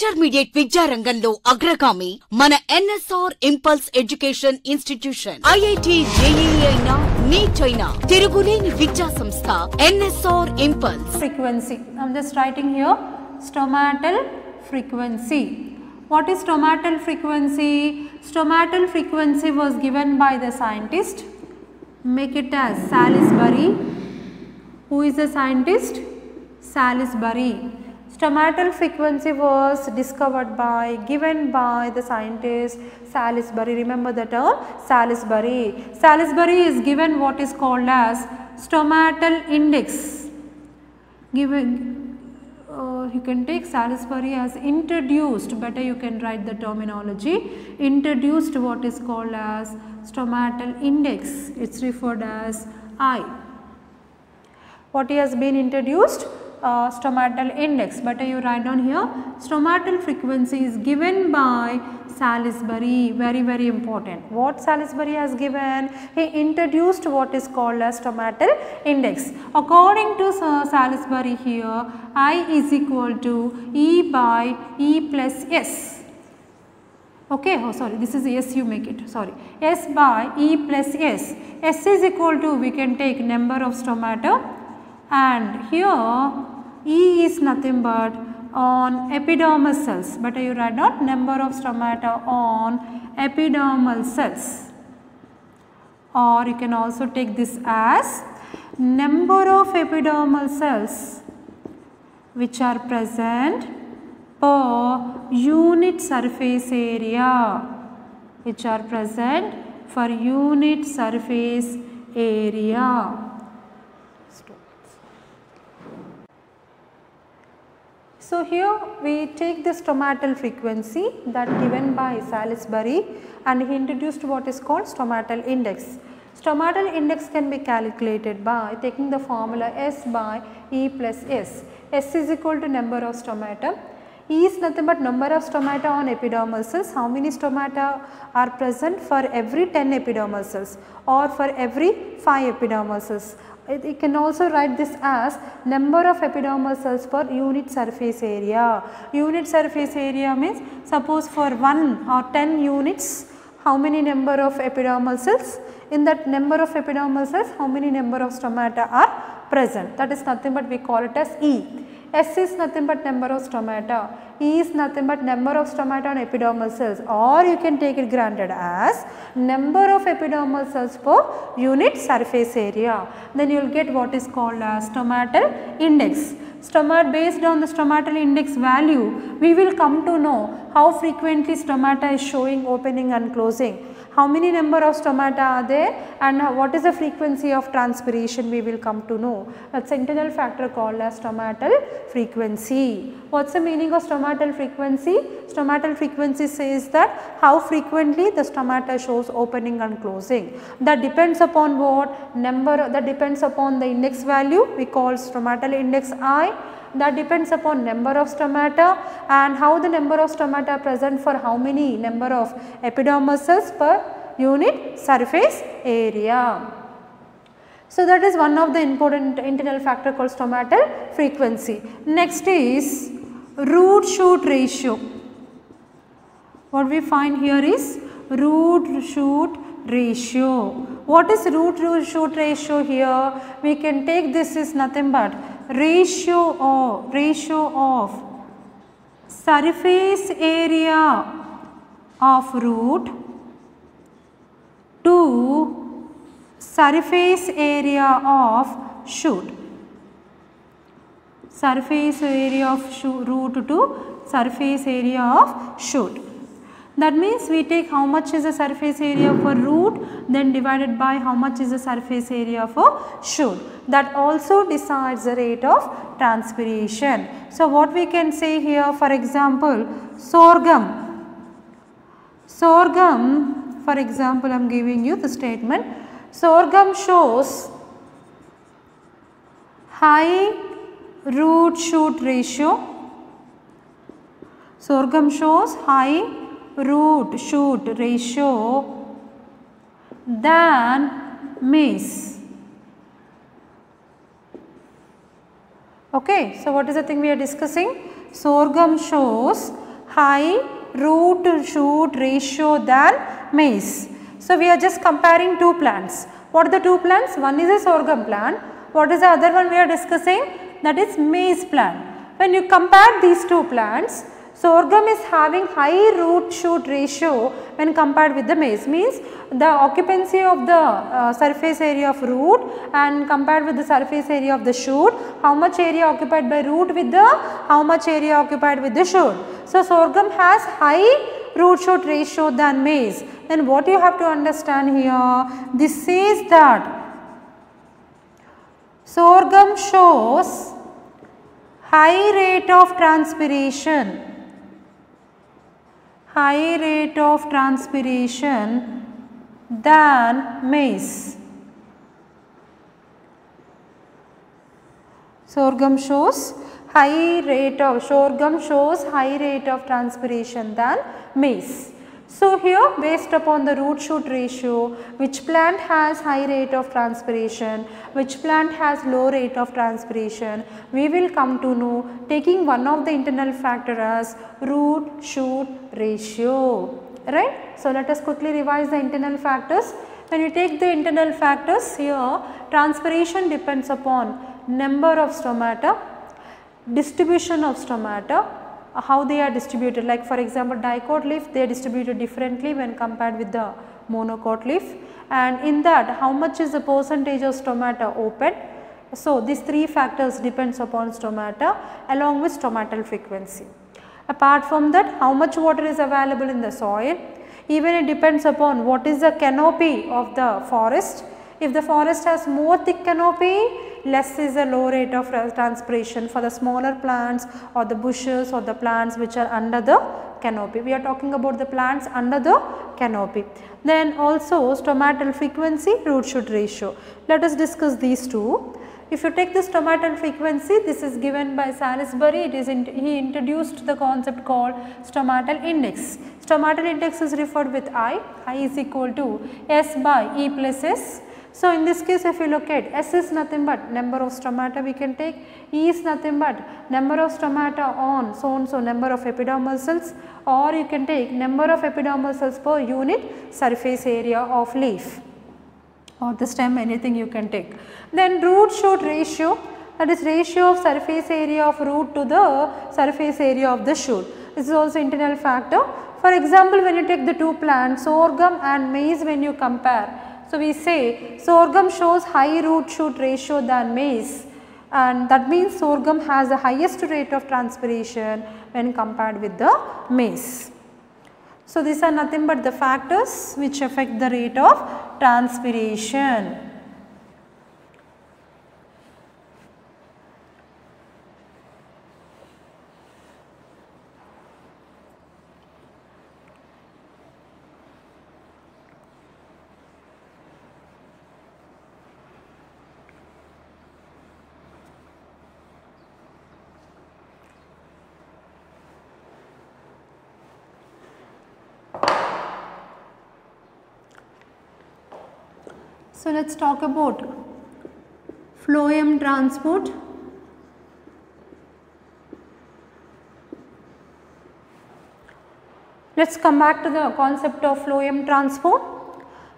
Intermediate విద్యా రంగంలో అగ్రగామి మన NSR impulse education institution IIT JEE అయినా నీట్ అయినా తిరుగులేని విద్యా సంస్థ NSR impulse frequency. I'm just writing here stomatal frequency. What is stomatal frequency? Stomatal frequency was given by the scientist. Make it as Salisbury. Who is the scientist? Salisbury. Stomatal frequency was discovered by, given by the scientist Salisbury. Remember the term? Salisbury. Salisbury is given what is called as stomatal index. Given uh, you can take Salisbury as introduced better you can write the terminology. Introduced what is called as stomatal index. It's referred as I. What he has been introduced uh, stomatal index. Better you write down here stomatal frequency is given by Salisbury. Very very important. What Salisbury has given? He introduced what is called as stomatal index. According to Salisbury here I is equal to E by E plus S. Okay? Oh sorry. This is s you make it. Sorry. S by e plus s. S is equal to we can take number of stomata and here e is nothing but on epidermal cells but you write down number of stomata on epidermal cells or you can also take this as number of epidermal cells which are present per unit surface area which are present for unit surface area. So, here we take the stomatal frequency that given by Salisbury and he introduced what is called stomatal index. Stomatal index can be calculated by taking the formula S by E plus S. S is equal to number of stomata E is nothing but number of stomata on epidermal cells. How many stomata are present for every 10 epidermal cells or for every 5 epidermal cells. It, you can also write this as number of epidermal cells per unit surface area. Unit surface area means suppose for 1 or 10 units how many number of epidermal cells? In that number of epidermal cells how many number of stomata are present that is nothing but we call it as E. S is nothing but number of stomata, E is nothing but number of stomata on epidermal cells or you can take it granted as number of epidermal cells per unit surface area. Then you will get what is called as stomatal index. Stomat based on the stomatal index value, we will come to know how frequently stomata is showing opening and closing how many number of stomata are there and what is the frequency of transpiration we will come to know. That is internal factor called as stomatal frequency. What is the meaning of stomatal frequency? Stomatal frequency says that how frequently the stomata shows opening and closing. That depends upon what number that depends upon the index value we call stomatal index I that depends upon number of stomata and how the number of stomata present for how many number of epidermal cells per unit surface area. So, that is one of the important internal factor called stomatal frequency. Next is root shoot ratio. What we find here is root shoot ratio. What is root shoot ratio here? We can take this is nothing but ratio of ratio of surface area of root to surface area of shoot. Surface area of shoot, root to surface area of shoot. That means we take how much is the surface area for root then divided by how much is the surface area for shoot. That also decides the rate of transpiration. So, what we can say here for example sorghum. Sorghum for example I am giving you the statement sorghum shows high root shoot ratio. Sorghum shows high root shoot ratio than maize. Okay, so what is the thing we are discussing? Sorghum shows high root shoot ratio than maize. So, we are just comparing two plants. What are the two plants? One is a sorghum plant. What is the other one we are discussing? That is maize plant. When you compare these two plants, sorghum is having high root shoot ratio when compared with the maize. Means the occupancy of the uh, surface area of root and compared with the surface area of the shoot how much area occupied by root with the how much area occupied with the shoot. So, sorghum has high root shoot ratio than maize. Then what you have to understand here this says that sorghum shows high rate of transpiration high rate of transpiration than maize. Sorghum shows high rate of sorghum shows high rate of transpiration than maize. So, here based upon the root shoot ratio which plant has high rate of transpiration, which plant has low rate of transpiration, we will come to know taking one of the internal factor as root shoot ratio, right. So, let us quickly revise the internal factors. When you take the internal factors here, transpiration depends upon number of stomata, distribution of stomata, how they are distributed like for example dicot leaf they are distributed differently when compared with the monocot leaf and in that how much is the percentage of stomata open. So, these three factors depends upon stomata along with stomatal frequency. Apart from that how much water is available in the soil even it depends upon what is the canopy of the forest. If the forest has more thick canopy less is the low rate of transpiration for the smaller plants or the bushes or the plants which are under the canopy. We are talking about the plants under the canopy. Then also stomatal frequency root shoot ratio. Let us discuss these two. If you take the stomatal frequency this is given by Salisbury it is in, he introduced the concept called stomatal index. Stomatal index is referred with I, I is equal to S by E plus S so, in this case if you look at S is nothing but number of stomata we can take, E is nothing but number of stomata on so and so number of epidermal cells or you can take number of epidermal cells per unit surface area of leaf or the stem anything you can take. Then root shoot ratio that is ratio of surface area of root to the surface area of the shoot. This is also internal factor. For example, when you take the two plants sorghum and maize when you compare so, we say sorghum shows high root shoot ratio than maize and that means sorghum has the highest rate of transpiration when compared with the maize. So, these are nothing but the factors which affect the rate of transpiration. So, let us talk about phloem transport. Let us come back to the concept of phloem transport.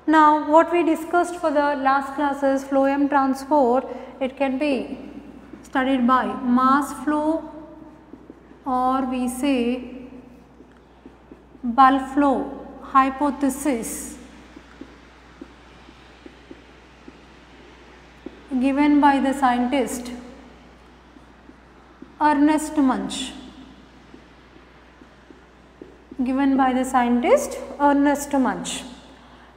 Now, what we discussed for the last classes phloem transport, it can be studied by mass flow or we say bulk flow hypothesis given by the scientist Ernest Munch given by the scientist Ernest Munch.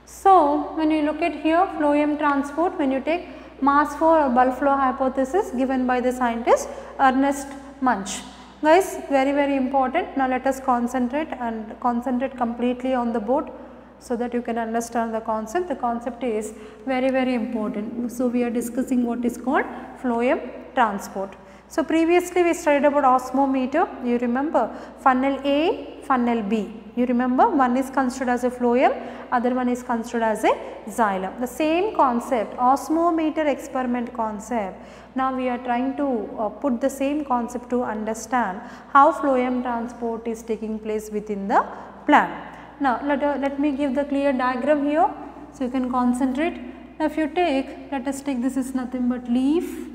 So, when you look at here phloem transport when you take mass flow or bulk flow hypothesis given by the scientist Ernest Munch. Guys very very important now let us concentrate and concentrate completely on the board so that you can understand the concept. The concept is very very important. So, we are discussing what is called phloem transport. So, previously we studied about osmometer you remember funnel A, funnel B You remember one is considered as a phloem, other one is considered as a xylem. The same concept, osmometer experiment concept. Now we are trying to uh, put the same concept to understand how phloem transport is taking place within the plant. Now let, uh, let me give the clear diagram here, so you can concentrate. Now if you take, let us take this is nothing but leaf.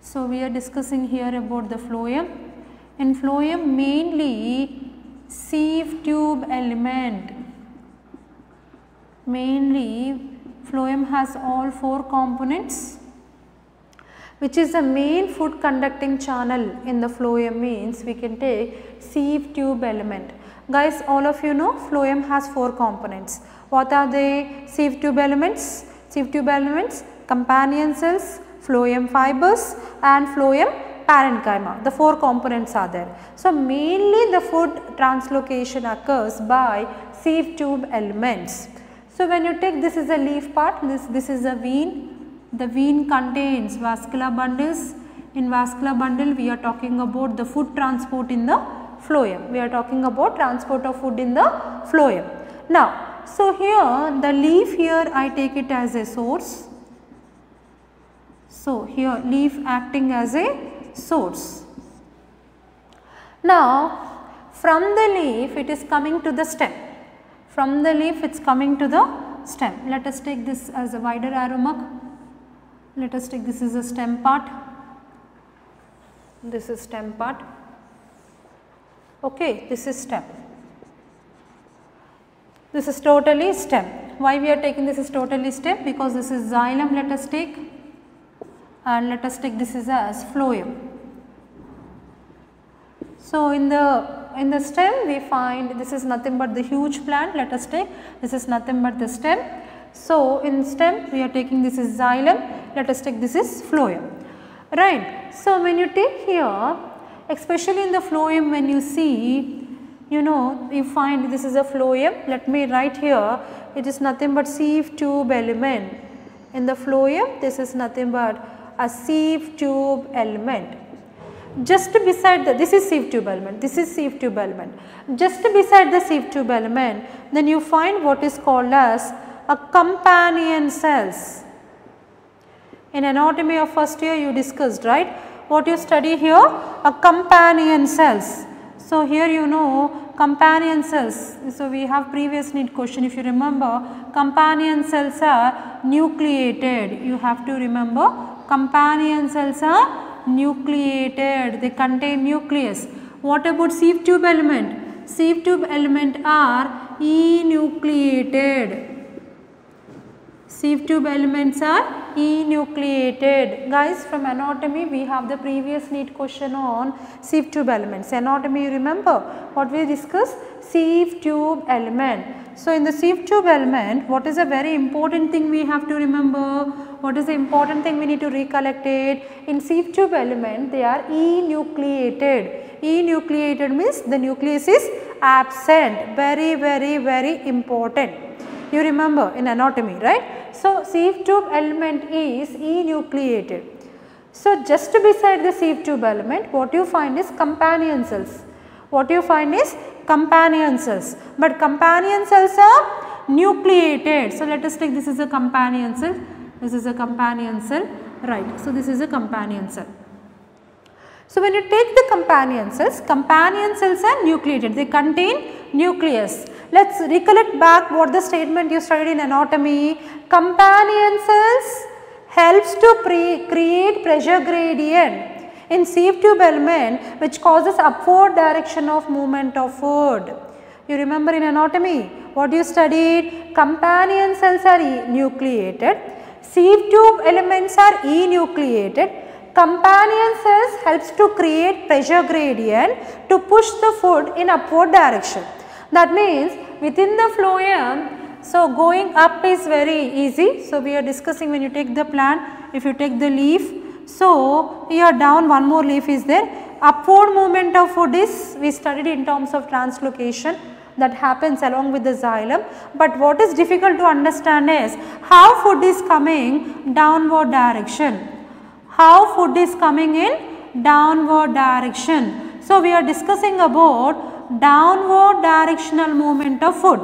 So we are discussing here about the phloem. In phloem mainly sieve tube element, mainly phloem has all four components which is the main food conducting channel in the phloem means we can take sieve tube element. Guys all of you know phloem has four components. What are they? Sieve tube elements, sieve tube elements, companion cells, phloem fibers and phloem parenchyma. The four components are there. So, mainly the food translocation occurs by sieve tube elements. So, when you take this is a leaf part, this, this is a vein, the vein contains vascular bundles. In vascular bundle we are talking about the food transport in the phloem. We are talking about transport of food in the phloem. Now, so here the leaf here I take it as a source. So, here leaf acting as a source. Now, from the leaf it is coming to the stem. From the leaf it is coming to the stem. Let us take this as a wider arrow mark. Let us take this is a stem part. This is stem part. Okay, this is stem. This is totally stem. Why we are taking this is totally stem? Because this is xylem let us take and let us take this is as phloem. So, in the in the stem we find this is nothing but the huge plant let us take this is nothing but the stem. So, in stem we are taking this is xylem let us take this is phloem right. So, when you take here especially in the phloem when you see you know you find this is a phloem let me write here it is nothing but sieve tube element in the phloem this is nothing but a sieve tube element. Just beside the, this is sieve tube element, this is sieve tube element. Just beside the sieve tube element, then you find what is called as a companion cells. In anatomy of first year you discussed right, what you study here a companion cells. So, here you know companion cells. So, we have previous NEET question if you remember companion cells are nucleated you have to remember companion cells are nucleated, they contain nucleus. What about sieve tube element? Sieve tube element are enucleated. Sieve tube elements are enucleated. Guys from anatomy we have the previous NEET question on sieve tube elements. Anatomy you remember what we discussed? Sieve tube element. So in the sieve tube element what is a very important thing we have to remember? What is the important thing we need to recollect it? In sieve tube element they are enucleated. Enucleated means the nucleus is absent. Very very very important. You remember in anatomy right. So, sieve tube element is enucleated. So, just beside the sieve tube element what you find is companion cells. What you find is companion cells, but companion cells are nucleated. So, let us take this is a companion cell, this is a companion cell right. So, this is a companion cell. So, when you take the companion cells, companion cells are nucleated, they contain nucleus. Let us recollect back what the statement you studied in anatomy. Companion cells helps to create pressure gradient in sieve tube element which causes upward direction of movement of food. You remember in anatomy what you studied? Companion cells are nucleated, sieve tube elements are enucleated, companion cells helps to create pressure gradient to push the food in upward direction. That means within the phloem, so going up is very easy. So, we are discussing when you take the plant, if you take the leaf, so here down one more leaf is there. Upward movement of food is we studied in terms of translocation that happens along with the xylem. But what is difficult to understand is how food is coming downward direction. How food is coming in downward direction. So, we are discussing about downward directional movement of food.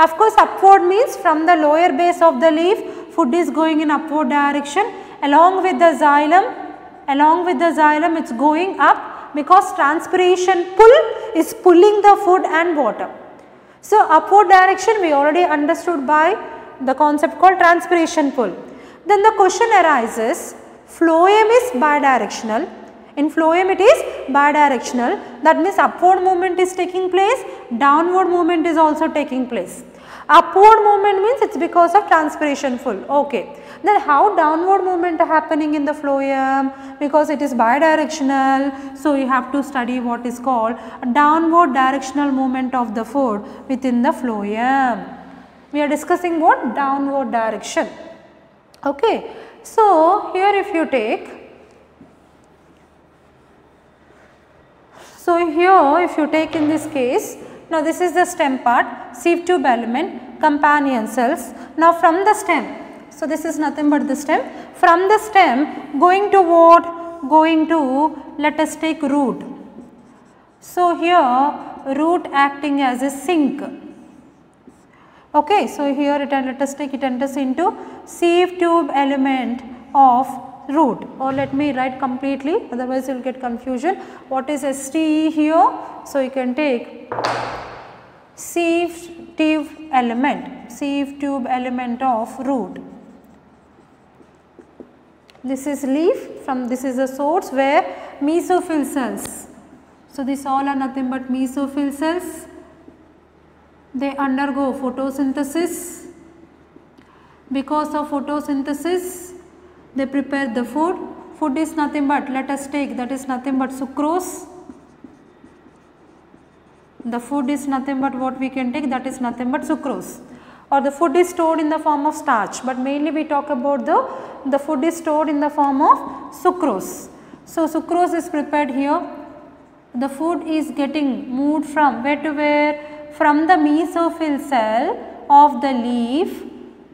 Of course, upward means from the lower base of the leaf, food is going in upward direction along with the xylem, along with the xylem it is going up because transpiration pull is pulling the food and water. So, upward direction we already understood by the concept called transpiration pull. Then the question arises, phloem is bidirectional in phloem it is bidirectional that means upward movement is taking place, downward movement is also taking place. Upward movement means it is because of transpiration pull. Okay. Then how downward movement happening in the phloem? Because it is bidirectional. So, you have to study what is called downward directional movement of the food within the phloem. We are discussing what? Downward direction. Okay. So, here if you take So, here if you take in this case, now this is the stem part, sieve tube element, companion cells. Now from the stem, so this is nothing but the stem. From the stem going to what? Going to let us take root. So here root acting as a sink. Okay, so here it let us take it enters into sieve tube element of root or let me write completely otherwise you will get confusion. What is STE here? So, you can take sieve tube element, sieve tube element of root. This is leaf from this is a source where mesophyll cells. So, these all are nothing but mesophyll cells. They undergo photosynthesis. Because of photosynthesis, they prepare the food. Food is nothing but let us take that is nothing but sucrose. The food is nothing but what we can take that is nothing but sucrose or the food is stored in the form of starch, but mainly we talk about the, the food is stored in the form of sucrose. So, sucrose is prepared here, the food is getting moved from where to where? From the mesophyll cell of the leaf,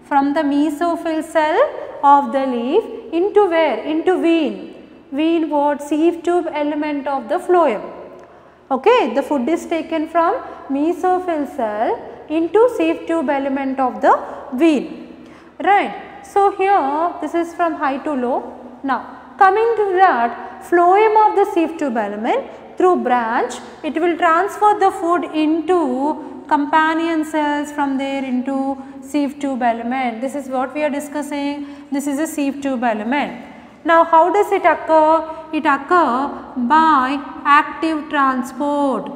from the mesophyll cell of the leaf into where? Into vein. Vein what? Sieve tube element of the phloem. Okay, the food is taken from mesophyll cell into sieve tube element of the vein. Right. So, here this is from high to low. Now, coming to that phloem of the sieve tube element through branch, it will transfer the food into companion cells from there into sieve tube element. This is what we are discussing. This is a sieve tube element. Now, how does it occur? It occur by active transport.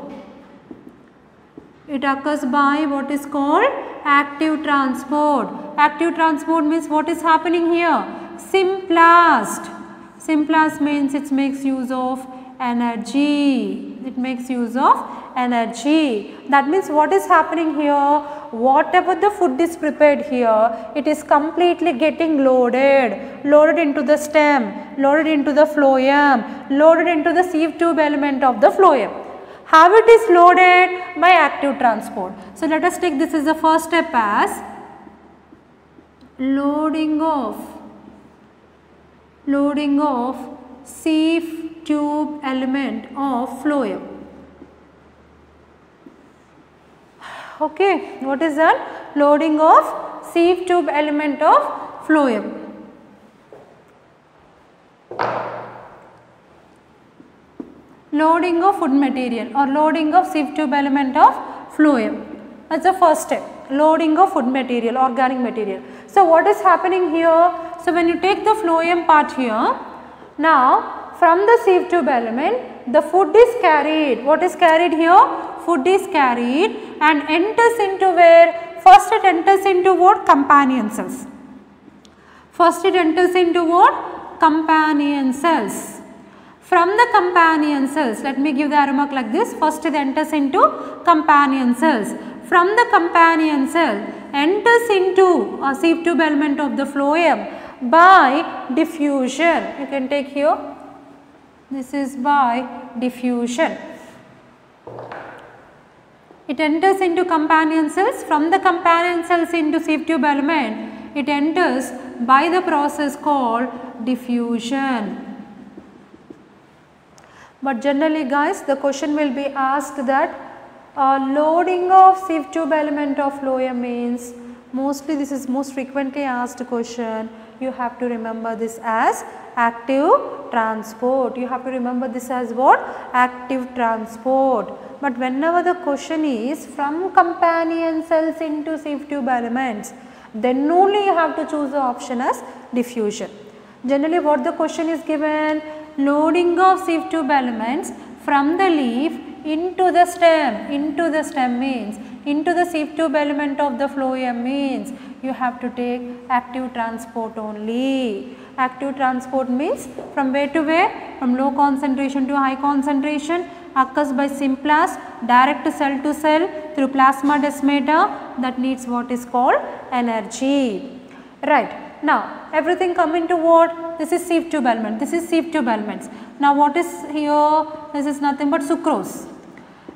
It occurs by what is called active transport. Active transport means what is happening here? Symplast. Symplast means it makes use of energy. It makes use of energy. That means what is happening here? Whatever the food is prepared here, it is completely getting loaded, loaded into the stem, loaded into the phloem, loaded into the sieve tube element of the phloem. How it is loaded? By active transport. So, let us take this is the first step as loading of loading of sieve tube element of phloem. Okay, what is that? Loading of sieve tube element of phloem. Loading of food material or loading of sieve tube element of phloem. That is the first step, loading of food material, organic material. So, what is happening here? So, when you take the phloem part here, now from the sieve tube element, the food is carried. What is carried here? food is carried and enters into where? First it enters into what? Companion cells. First it enters into what? Companion cells. From the companion cells, let me give the arrow like this. First it enters into companion cells. From the companion cell, enters into a sieve tube element of the phloem by diffusion. You can take here. This is by diffusion. It enters into companion cells. From the companion cells into sieve tube element, it enters by the process called diffusion. But generally guys the question will be asked that uh, loading of sieve tube element of phloem means mostly this is most frequently asked question you have to remember this as active transport. You have to remember this as what? Active transport. But whenever the question is from companion cells into sieve tube elements then only you have to choose the option as diffusion. Generally what the question is given? Loading of sieve tube elements from the leaf into the stem, into the stem means into the sieve tube element of the phloem means you have to take active transport only. Active transport means from where to where? From low concentration to high concentration occurs by symplast direct cell to cell through plasmodesmata that needs what is called energy. Right. Now, everything come into what? This is sieve tube element. This is sieve tube elements. Now, what is here? This is nothing but sucrose.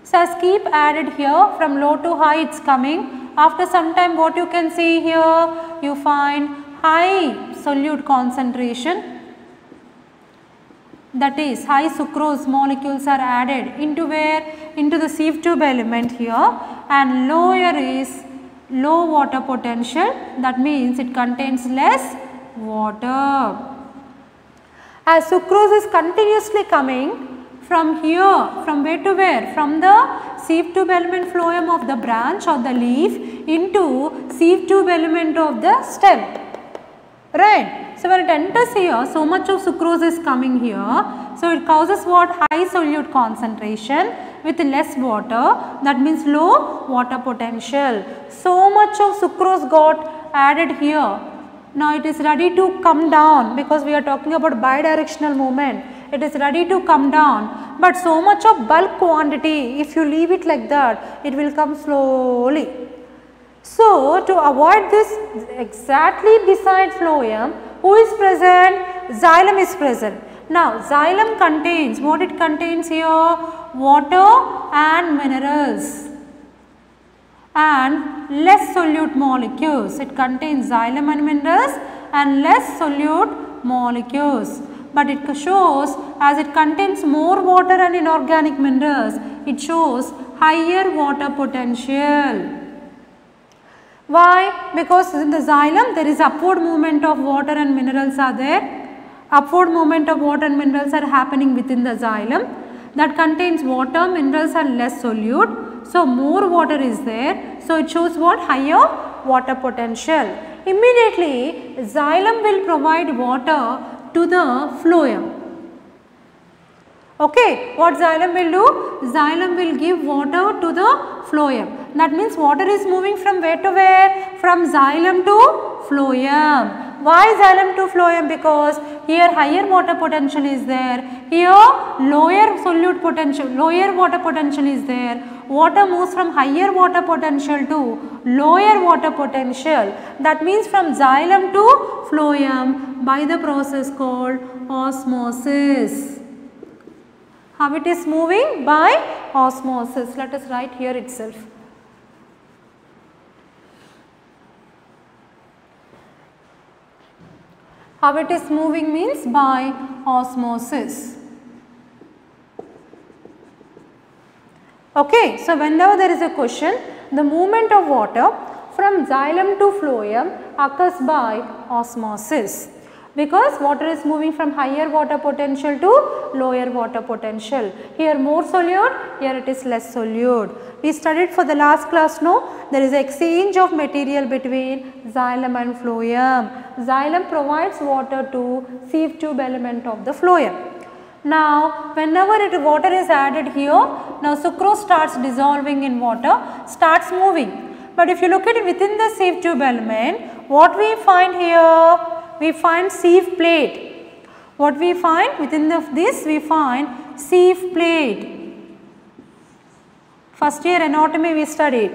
So, as keep added here from low to high it is coming. After some time what you can see here? You find high solute concentration that is high sucrose molecules are added into where? Into the sieve tube element here and lower is low water potential that means it contains less water. As sucrose is continuously coming from here from where to where from the sieve tube element phloem of the branch or the leaf into sieve tube element of the stem right. So, when it enters here so much of sucrose is coming here. So, it causes what high solute concentration with less water that means low water potential. So much of sucrose got added here. Now it is ready to come down because we are talking about bidirectional movement. It is ready to come down but so much of bulk quantity if you leave it like that it will come slowly. So to avoid this exactly beside phloem who is present? Xylem is present. Now xylem contains what it contains here? Water and minerals and less solute molecules. It contains xylem and minerals and less solute molecules. But it shows as it contains more water and inorganic minerals, it shows higher water potential. Why? Because in the xylem there is upward movement of water and minerals are there upward movement of water and minerals are happening within the xylem that contains water, minerals are less solute. So, more water is there. So, it shows what higher water potential. Immediately xylem will provide water to the phloem. Okay, what xylem will do? Xylem will give water to the phloem. That means water is moving from where to where? From xylem to phloem. Why xylem to phloem? Because here higher water potential is there, here lower solute potential, lower water potential is there. Water moves from higher water potential to lower water potential. That means from xylem to phloem by the process called osmosis. How it is moving? By osmosis. Let us write here itself. How it is moving means by osmosis. Okay, so whenever there is a question, the movement of water from xylem to phloem occurs by osmosis because water is moving from higher water potential to lower water potential. Here more solute, here it is less solute. We studied for the last class no, there is exchange of material between xylem and phloem. Xylem provides water to sieve tube element of the phloem. Now, whenever it water is added here, now sucrose starts dissolving in water, starts moving. But if you look at it within the sieve tube element, what we find here? we find sieve plate. What we find within the, this we find sieve plate. First year anatomy we studied.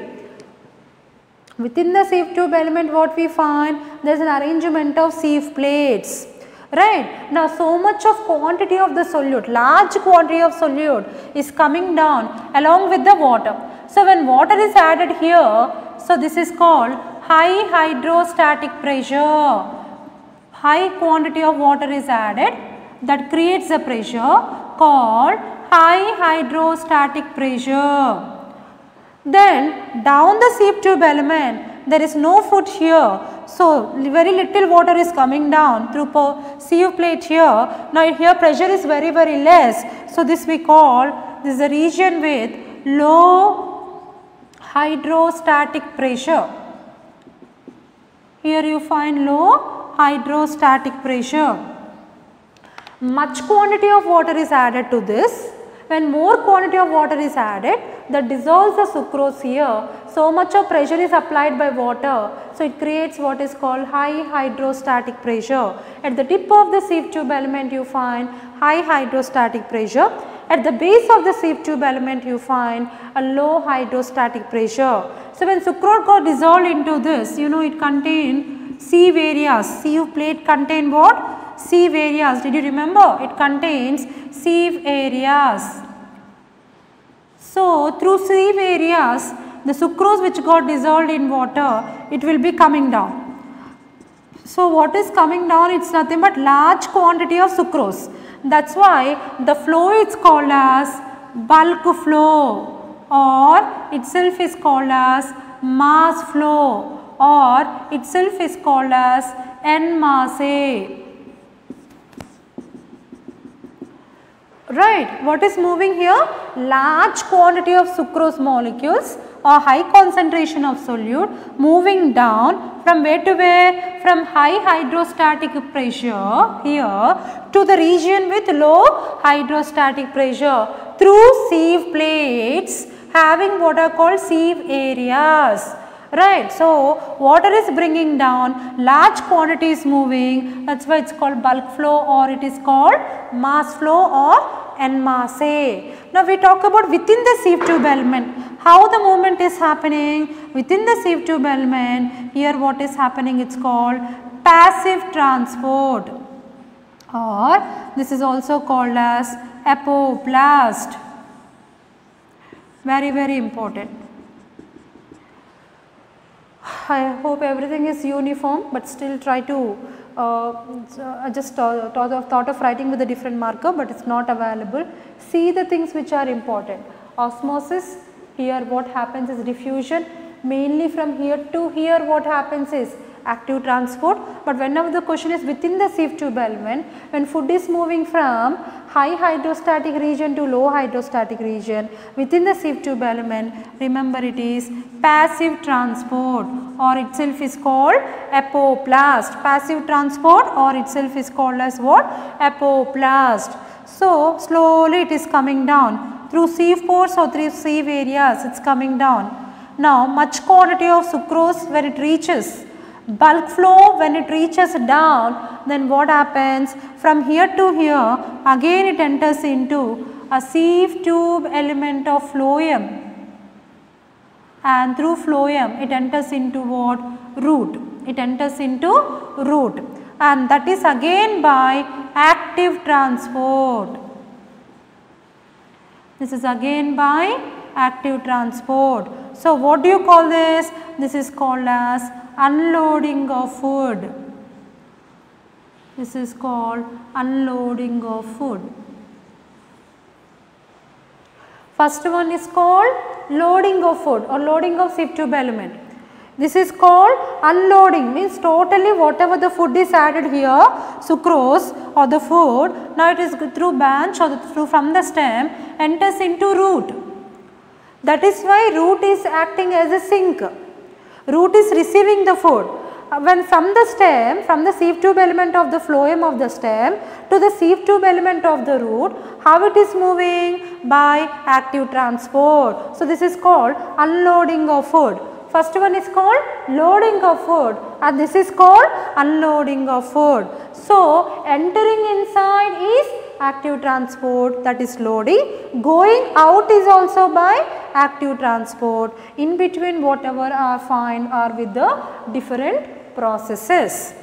Within the sieve tube element what we find there is an arrangement of sieve plates right. Now so much of quantity of the solute, large quantity of solute is coming down along with the water. So when water is added here, so this is called high hydrostatic pressure high quantity of water is added that creates a pressure called high hydrostatic pressure. Then down the sieve tube element there is no foot here. So, very little water is coming down through sieve plate here. Now, here pressure is very very less. So, this we call this is a region with low hydrostatic pressure. Here you find low hydrostatic pressure. Much quantity of water is added to this. When more quantity of water is added, that dissolves the sucrose here. So much of pressure is applied by water. So it creates what is called high hydrostatic pressure. At the tip of the sieve tube element you find high hydrostatic pressure. At the base of the sieve tube element you find a low hydrostatic pressure. So when sucrose got dissolved into this, you know it contained sieve areas. Sieve plate contain what? Sieve areas. Did you remember? It contains sieve areas. So through sieve areas, the sucrose which got dissolved in water, it will be coming down. So what is coming down? It's nothing but large quantity of sucrose. That's why the flow is called as bulk flow or itself is called as mass flow or itself is called as en masse. Right, what is moving here? Large quantity of sucrose molecules or high concentration of solute moving down from where to where? From high hydrostatic pressure here to the region with low hydrostatic pressure through sieve plates having what are called sieve areas. Right. So, water is bringing down large quantities moving that is why it is called bulk flow or it is called mass flow or en masse. Now, we talk about within the sieve tube element how the movement is happening within the sieve tube element here what is happening it is called passive transport or this is also called as apoplast very very important. I hope everything is uniform but still try to uh, just uh, thought, of, thought of writing with a different marker but it is not available. See the things which are important. Osmosis here what happens is diffusion mainly from here to here what happens is active transport. But whenever the question is within the sieve tube element when food is moving from high hydrostatic region to low hydrostatic region within the sieve tube element remember it is passive transport or itself is called apoplast. Passive transport or itself is called as what? Apoplast. So slowly it is coming down. Through sieve pores or through sieve areas it is coming down. Now much quantity of sucrose when it reaches bulk flow when it reaches down then what happens? From here to here again it enters into a sieve tube element of phloem. And through phloem it enters into what? Root. It enters into root. And that is again by active transport. This is again by active transport. So what do you call this? This is called as unloading of food. This is called unloading of food. First one is called loading of food or loading of sieve tube element. This is called unloading means totally whatever the food is added here sucrose or the food now it is through branch or through from the stem enters into root. That is why root is acting as a sink root is receiving the food. Uh, when from the stem, from the sieve tube element of the phloem of the stem to the sieve tube element of the root, how it is moving? By active transport. So, this is called unloading of food. First one is called loading of food and this is called unloading of food. So, entering inside is active transport that is loading. Going out is also by active transport. In between whatever are find are with the different processes.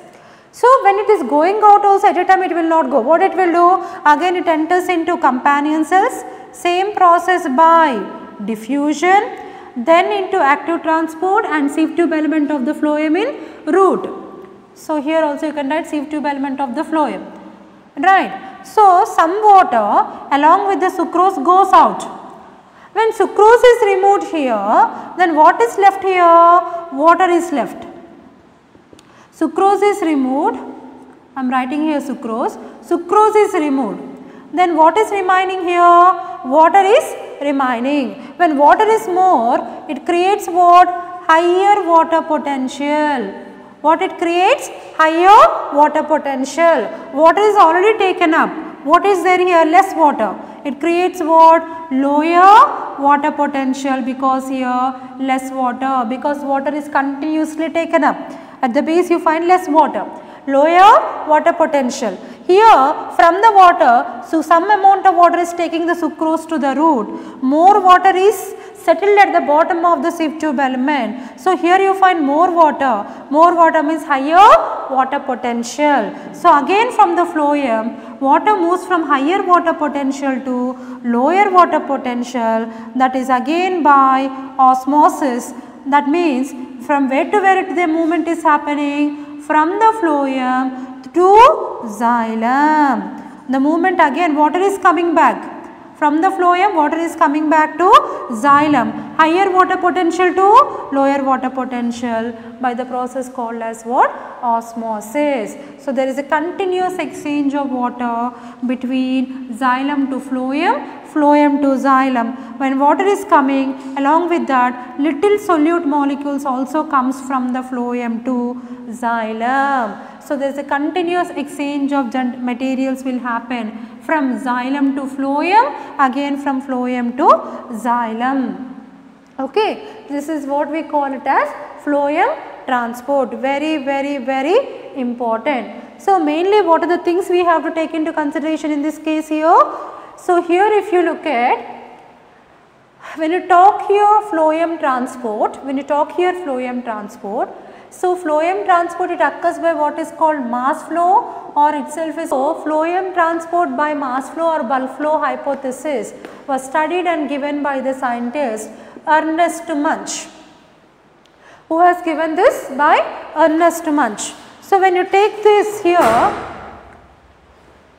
So, when it is going out also at a time it will not go. What it will do? Again it enters into companion cells. Same process by diffusion then into active transport and sieve tube element of the phloem in root. So, here also you can write sieve tube element of the phloem. Right. So, some water along with the sucrose goes out. When sucrose is removed here, then what is left here? Water is left. Sucrose is removed, I am writing here sucrose, sucrose is removed. Then what is remaining here? Water is remaining. When water is more, it creates what? Higher water potential. What it creates? Higher water potential. Water is already taken up. What is there here? Less water. It creates what? Lower water potential because here less water because water is continuously taken up. At the base you find less water. Lower water potential. Here from the water, so some amount of water is taking the sucrose to the root. More water is settled at the bottom of the sieve tube element. So here you find more water. More water means higher water potential. So again from the phloem, water moves from higher water potential to lower water potential that is again by osmosis. That means from where to where the movement is happening? From the phloem to xylem. The movement again water is coming back. From the phloem water is coming back to xylem. Higher water potential to lower water potential by the process called as what? Osmosis. So, there is a continuous exchange of water between xylem to phloem, phloem to xylem. When water is coming along with that little solute molecules also comes from the phloem to xylem. So, there is a continuous exchange of materials will happen from xylem to phloem again from phloem to xylem. Okay, this is what we call it as phloem transport very very very important. So, mainly what are the things we have to take into consideration in this case here? So, here if you look at when you talk here phloem transport, when you talk here phloem transport, so, phloem transport it occurs by what is called mass flow or itself is so phloem transport by mass flow or bulk flow hypothesis was studied and given by the scientist Ernest Munch. Who has given this? By Ernest Munch. So, when you take this here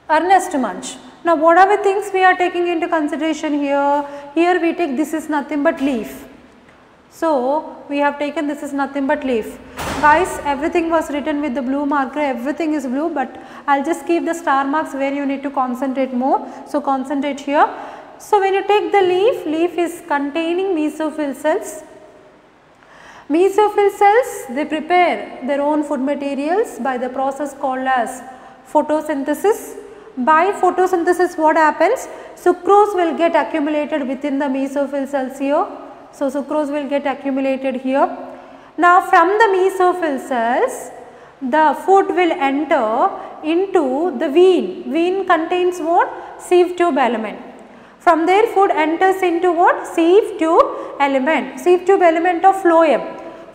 Ernest Munch. Now, what are the things we are taking into consideration here? Here we take this is nothing but leaf. So, we have taken this is nothing but leaf. Guys everything was written with the blue marker everything is blue but I will just keep the star marks where you need to concentrate more. So, concentrate here. So, when you take the leaf, leaf is containing mesophyll cells. Mesophyll cells they prepare their own food materials by the process called as photosynthesis. By photosynthesis what happens? Sucrose will get accumulated within the mesophyll cells here so, sucrose will get accumulated here. Now, from the mesophyll cells, the food will enter into the vein. Vein contains what? Sieve tube element. From there food enters into what? Sieve tube element. Sieve tube element of phloem.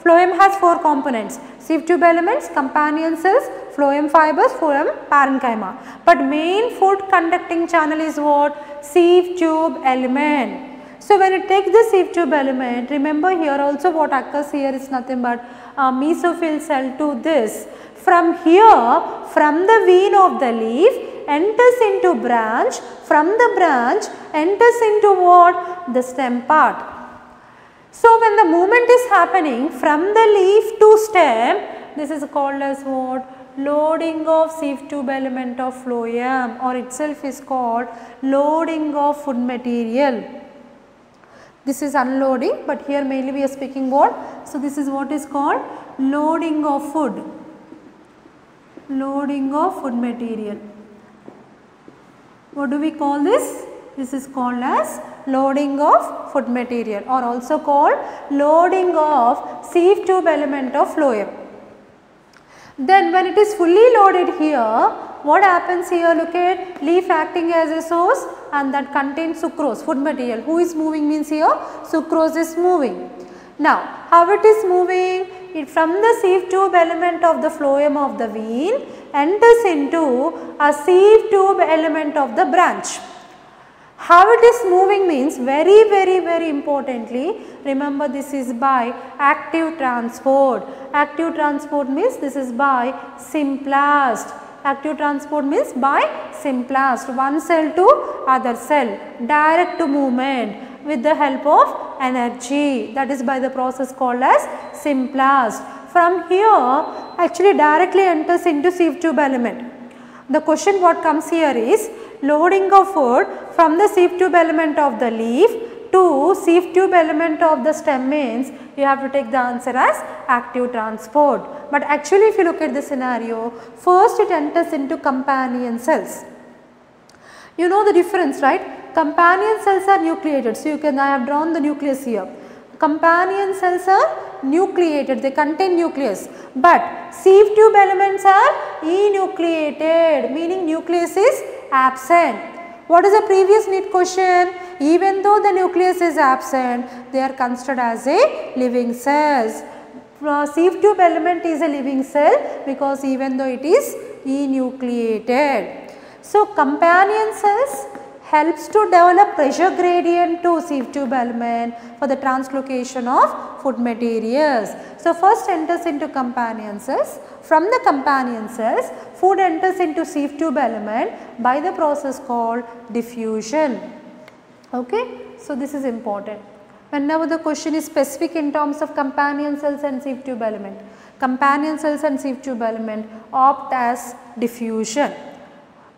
Phloem has four components. Sieve tube elements, companion cells, phloem fibers, phloem parenchyma. But main food conducting channel is what? Sieve tube element. So, when you take the sieve tube element, remember here also what occurs here is nothing but mesophyll cell to this. From here, from the vein of the leaf enters into branch, from the branch enters into what? The stem part. So, when the movement is happening from the leaf to stem, this is called as what? Loading of sieve tube element of phloem or itself is called loading of food material. This is unloading but here mainly we are speaking what? So, this is what is called loading of food, loading of food material. What do we call this? This is called as loading of food material or also called loading of sieve tube element of phloem. Then when it is fully loaded here, what happens here look at leaf acting as a source and that contains sucrose food material who is moving means here sucrose is moving. Now how it is moving it from the sieve tube element of the phloem of the vein enters into a sieve tube element of the branch. How it is moving means very very very importantly remember this is by active transport. Active transport means this is by symplast Active transport means by symplast, one cell to other cell, direct movement with the help of energy that is by the process called as symplast. From here actually directly enters into sieve tube element. The question what comes here is loading of food from the sieve tube element of the leaf to sieve tube element of the stem means you have to take the answer as active transport. But actually if you look at the scenario first it enters into companion cells. You know the difference right? Companion cells are nucleated. So, you can I have drawn the nucleus here. Companion cells are nucleated, they contain nucleus. But sieve tube elements are enucleated meaning nucleus is absent. What is the previous NEET question? Even though the nucleus is absent, they are considered as a living cells. Uh, sieve tube element is a living cell because even though it is enucleated. So, companion cells helps to develop pressure gradient to sieve tube element for the translocation of food materials. So, first enters into companion cells. From the companion cells, food enters into sieve tube element by the process called diffusion. Okay? So, this is important. Whenever the question is specific in terms of companion cells and sieve tube element, companion cells and sieve tube element opt as diffusion.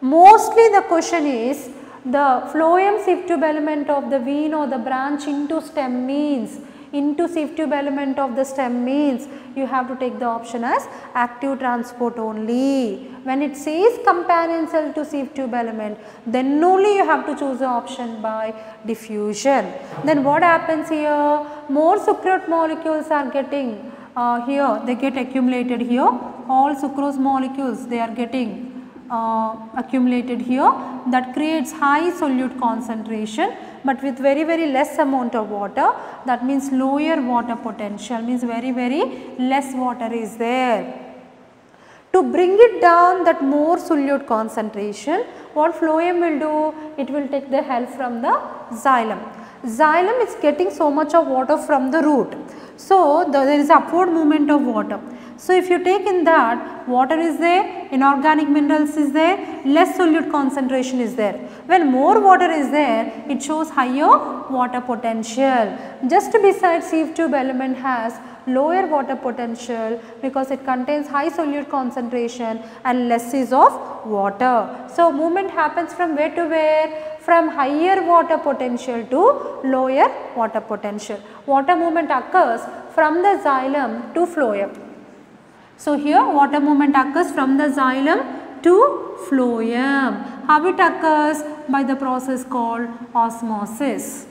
Mostly the question is the phloem sieve tube element of the vein or the branch into stem means into sieve tube element of the stem means you have to take the option as active transport only. When it says companion cell to sieve tube element then only you have to choose the option by diffusion. Then what happens here? More sucrose molecules are getting uh, here they get accumulated here all sucrose molecules they are getting uh, accumulated here that creates high solute concentration but with very very less amount of water that means lower water potential means very very less water is there. To bring it down that more solute concentration what phloem will do it will take the help from the xylem. Xylem is getting so much of water from the root. So, the, there is upward movement of water. So, if you take in that water is there, inorganic minerals is there, less solute concentration is there. When more water is there, it shows higher water potential. Just beside sieve tube element has lower water potential because it contains high solute concentration and less is of water. So, movement happens from where to where? From higher water potential to lower water potential. Water movement occurs from the xylem to phloem. So, here water movement occurs from the xylem to phloem. How it occurs? By the process called osmosis.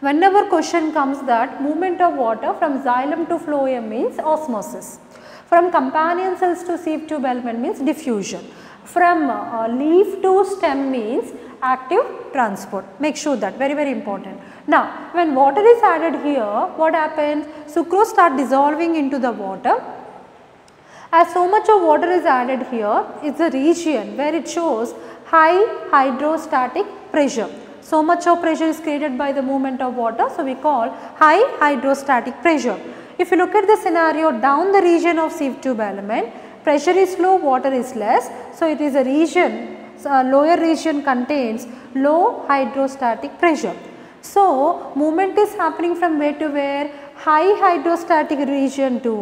Whenever question comes that movement of water from xylem to phloem means osmosis. From companion cells to sieve tube element means diffusion. From uh, leaf to stem means active transport. Make sure that very very important. Now, when water is added here, what happens? Sucrose start dissolving into the water as so much of water is added here, it's a region where it shows high hydrostatic pressure. So much of pressure is created by the movement of water. So, we call high hydrostatic pressure. If you look at the scenario down the region of sieve tube element, pressure is low, water is less. So, it is a region, a lower region contains low hydrostatic pressure. So, movement is happening from where to where? High hydrostatic region to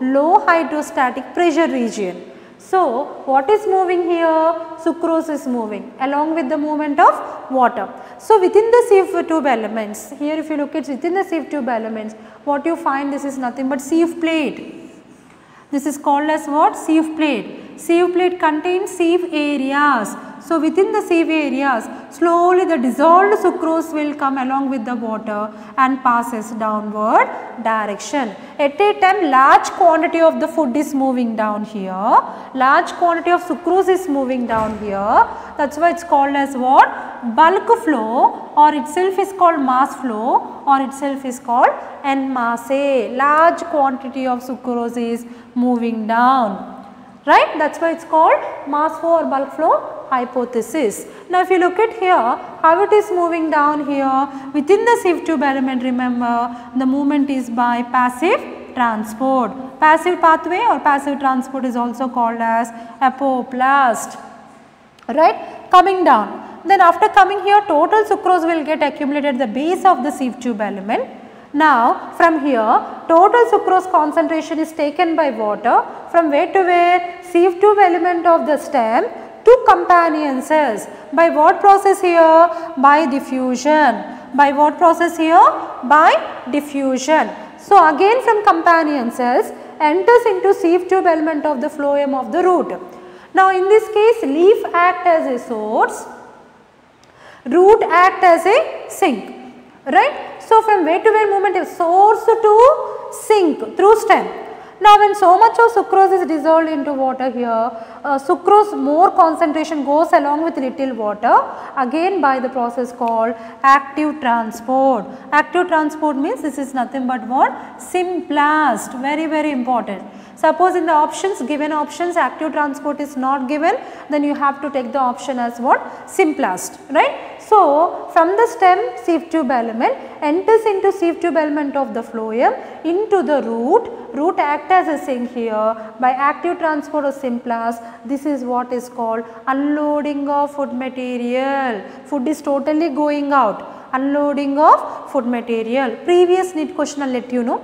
low hydrostatic pressure region. So, what is moving here? Sucrose is moving along with the movement of water. So, within the sieve tube elements, here if you look at within the sieve tube elements, what you find this is nothing but sieve plate. This is called as what? Sieve plate. Sieve plate contains sieve areas. So, within the sieve areas, slowly the dissolved sucrose will come along with the water and passes downward direction. At a time, large quantity of the food is moving down here. Large quantity of sucrose is moving down here. That is why it is called as what? Bulk flow or itself is called mass flow or itself is called en masse. Large quantity of sucrose is moving down right that is why it is called mass flow or bulk flow hypothesis. Now, if you look at here how it is moving down here within the sieve tube element remember the movement is by passive transport. Passive pathway or passive transport is also called as apoplast. Right? Coming down. Then after coming here total sucrose will get accumulated at the base of the sieve tube element. Now from here total sucrose concentration is taken by water from where to where sieve tube element of the stem to companion cells. By what process here? By diffusion. By what process here? By diffusion. So again from companion cells enters into sieve tube element of the phloem of the root. Now in this case leaf act as a source, root act as a sink, right. So from where to where movement is source to sink through stem. Now when so much of sucrose is dissolved into water here, uh, sucrose more concentration goes along with little water again by the process called active transport. Active transport means this is nothing but what? Symplast, very very important. Suppose in the options given options active transport is not given then you have to take the option as what? Symplast, right. So, from the stem sieve tube element enters into sieve tube element of the phloem into the root, root act as a sink here by active transport of symplast this is what is called unloading of food material. Food is totally going out, unloading of food material. Previous NEET question I will let you know.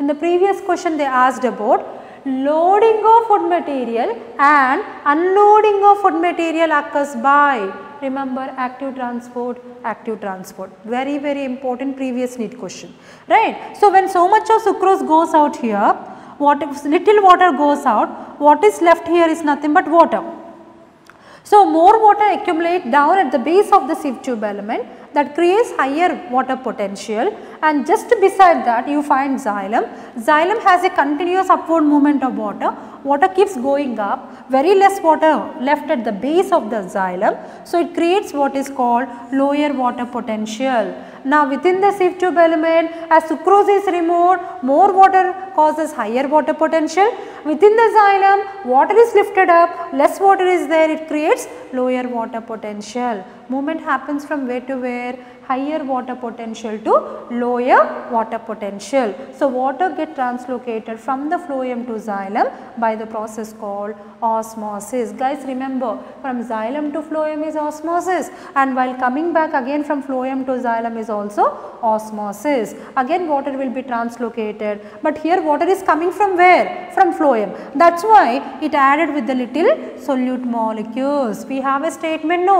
In the previous question they asked about loading of food material and unloading of food material occurs by remember active transport active transport very very important previous NEET question right. So, when so much of sucrose goes out here what little water goes out what is left here is nothing but water. So, more water accumulate down at the base of the sieve tube element that creates higher water potential and just beside that you find xylem. Xylem has a continuous upward movement of water, water keeps going up, very less water left at the base of the xylem. So, it creates what is called lower water potential. Now, within the sieve tube element as sucrose is removed, more water causes higher water potential. Within the xylem, water is lifted up, less water is there, it creates lower water potential. Movement happens from where to where? Higher water potential to lower water potential. So, water get translocated from the phloem to xylem by the process called osmosis. Guys remember from xylem to phloem is osmosis and while coming back again from phloem to xylem is also osmosis. Again water will be translocated but here water is coming from where? From phloem. That is why it added with the little solute molecules. We have a statement no.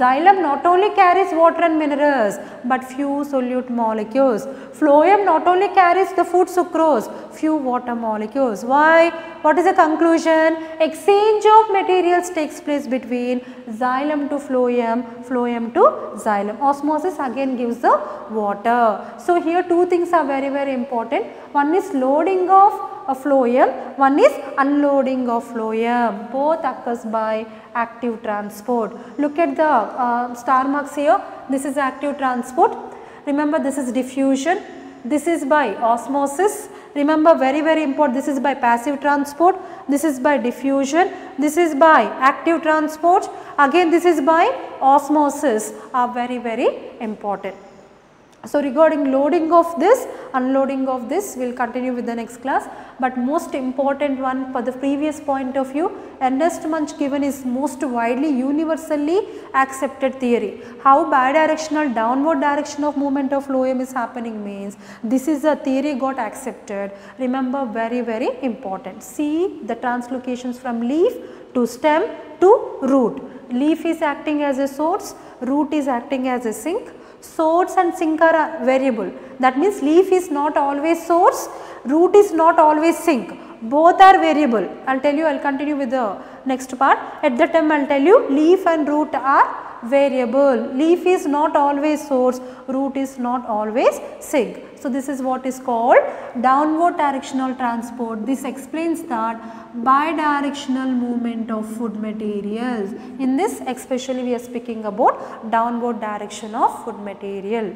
Xylem not only carries water and minerals but few solute molecules. Phloem not only carries the food sucrose, few water molecules. Why? What is the conclusion? Exchange of materials takes place between xylem to phloem, phloem to xylem. Osmosis again gives the water. So, here two things are very very important. One is loading of a phloem, one is unloading of phloem. Both occurs by active transport. Look at the uh, star marks here. This is active transport. Remember this is diffusion. This is by osmosis. Remember very very important this is by passive transport. This is by diffusion. This is by active transport. Again this is by osmosis are very very important. So, regarding loading of this, unloading of this we will continue with the next class, but most important one for the previous point of view Ernest Munch given is most widely universally accepted theory. How bidirectional downward direction of movement of phloem is happening means this is a theory got accepted. Remember very very important. See the translocations from leaf to stem to root. Leaf is acting as a source, root is acting as a sink source and sink are variable. That means leaf is not always source, root is not always sink. Both are variable. I will tell you, I will continue with the next part. At the time I will tell you leaf and root are variable. Leaf is not always source, root is not always sink. So, this is what is called downward directional transport. This explains that bidirectional movement of food materials. In this especially we are speaking about downward direction of food material.